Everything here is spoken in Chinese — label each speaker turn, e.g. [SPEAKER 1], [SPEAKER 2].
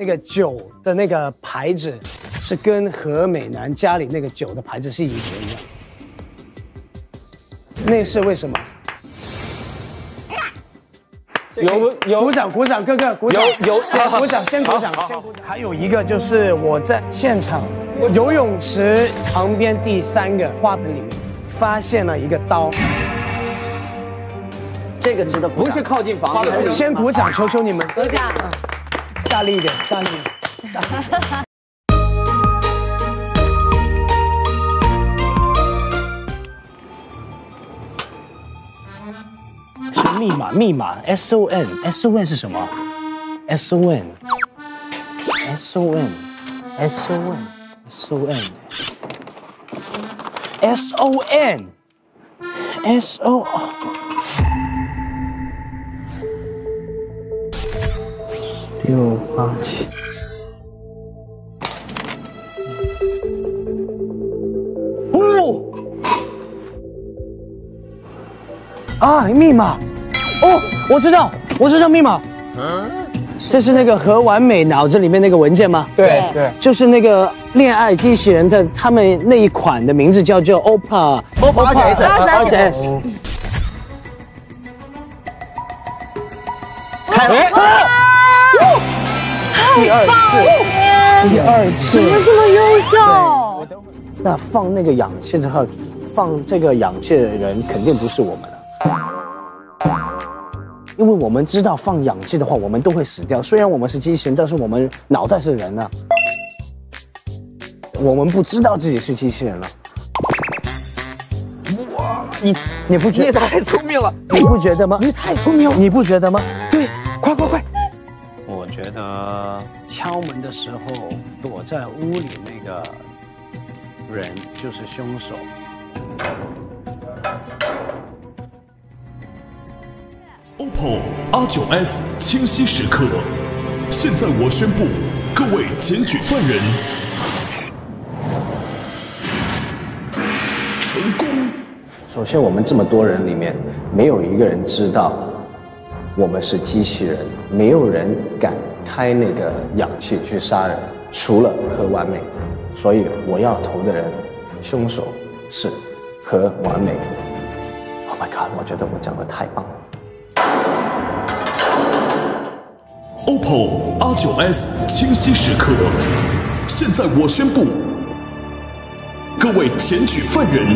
[SPEAKER 1] 那个酒的那个牌子是跟何美男家里那个酒的牌子是一模一样。那是为什么？
[SPEAKER 2] 有有
[SPEAKER 1] 鼓掌鼓掌，哥哥鼓掌，
[SPEAKER 2] 有有
[SPEAKER 1] 先鼓掌，先鼓掌，先鼓掌。还有一个就是我在现场游泳池旁边第三个花盆里面发现了一个刀，
[SPEAKER 3] 这个值得鼓
[SPEAKER 2] 不是靠近房子，
[SPEAKER 1] 先鼓掌，求求你们，
[SPEAKER 4] 鼓掌。
[SPEAKER 1] 大力一点，大力一点。是密码，密码，S O N，S O N 是什么？S O N，S O N，S O N，S O N，S O N，S O。六八七。哦，啊，密码，哦，我知道，我知道密码。嗯这是那个何完美脑子里面那个文件吗？
[SPEAKER 2] 对对，
[SPEAKER 1] 就是那个恋爱机器人的，他们那一款的名字叫做 OPPO
[SPEAKER 3] OPPO RGS
[SPEAKER 1] RGS。
[SPEAKER 3] 开了，
[SPEAKER 1] 第二次，第二次，
[SPEAKER 4] 怎么这么优秀？
[SPEAKER 1] 那放那个氧气之后，放这个氧气的人肯定不是我们了，因为我们知道放氧气的话，我们都会死掉。虽然我们是机器人，但是我们脑袋是人啊。我们不知道自己是机器人了。哇，你你不觉得？
[SPEAKER 3] 你太聪明了，
[SPEAKER 1] 你不觉得吗？
[SPEAKER 3] 你太聪明了。
[SPEAKER 1] 你不觉得吗？对，快快快！我觉得敲门的时候躲在屋里那个人就是凶手。
[SPEAKER 5] OPPO R9S 清晰时刻，现在我宣布，各位检举犯人成功。
[SPEAKER 1] 首先，我们这么多人里面，没有一个人知道我们是机器人，没有人敢开那个氧气去杀人，除了何完美。所以我要投的人，凶手是何完美。Oh my god！我觉得我讲的太棒了。
[SPEAKER 5] OPPO R9S 清晰时刻，现在我宣布，各位检举犯人